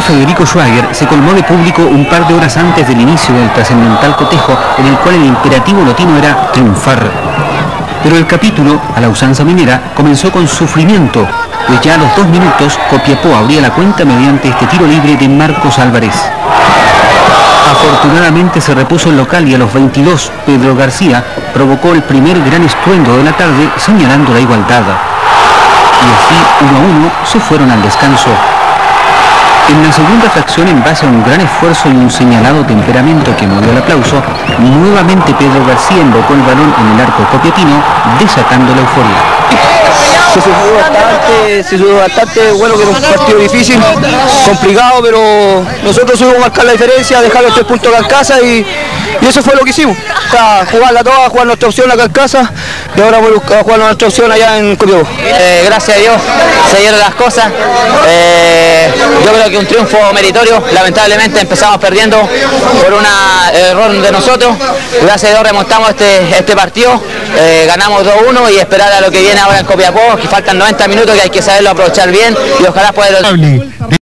Federico Schwager se colmó de público un par de horas antes del inicio del trascendental cotejo en el cual el imperativo lotino era triunfar. Pero el capítulo, a la usanza minera, comenzó con sufrimiento, pues ya a los dos minutos Copiapó abría la cuenta mediante este tiro libre de Marcos Álvarez. Afortunadamente se repuso el local y a los 22 Pedro García provocó el primer gran estruendo de la tarde señalando la igualdad. Y así, uno a uno, se fueron al descanso. En la segunda fracción, en base a un gran esfuerzo y un señalado temperamento que movió el aplauso, nuevamente Pedro García invocó el balón en el arco copiatino, desatando la euforia se sudó bastante, se bastante, bueno que era un partido difícil, complicado, pero nosotros subimos a marcar la diferencia, dejar los tres puntos acá en y, eso fue lo que hicimos. O jugarla toda, jugar nuestra opción acá en casa y ahora vamos a jugar nuestra opción allá en Copiapó. Eh, gracias a Dios se dieron las cosas. Eh, yo creo que un triunfo meritorio. Lamentablemente empezamos perdiendo por un error de nosotros. Gracias a Dios remontamos este, este partido. Eh, ganamos 2-1 y esperar a lo que viene ahora en Copiapó, que faltan 90 minutos que hay que saberlo aprovechar bien y ojalá pueda...